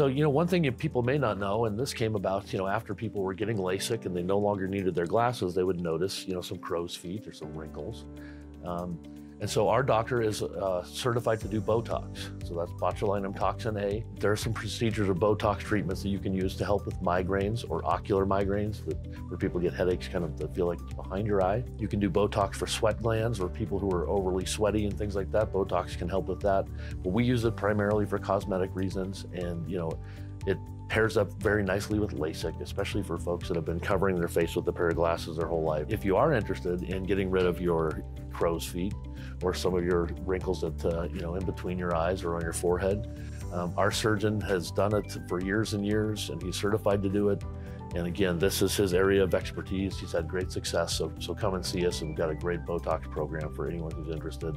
So, you know, one thing people may not know, and this came about, you know, after people were getting LASIK and they no longer needed their glasses, they would notice, you know, some crow's feet or some wrinkles. Um, and so our doctor is uh, certified to do Botox. So that's botulinum toxin A. There are some procedures or Botox treatments that you can use to help with migraines or ocular migraines where people get headaches kind of that feel like it's behind your eye. You can do Botox for sweat glands or people who are overly sweaty and things like that. Botox can help with that. But we use it primarily for cosmetic reasons and, you know, it pairs up very nicely with LASIK, especially for folks that have been covering their face with a pair of glasses their whole life. If you are interested in getting rid of your crow's feet or some of your wrinkles that, uh, you know, in between your eyes or on your forehead, um, our surgeon has done it for years and years and he's certified to do it. And again, this is his area of expertise. He's had great success. So, so come and see us. And we've got a great Botox program for anyone who's interested.